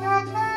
Música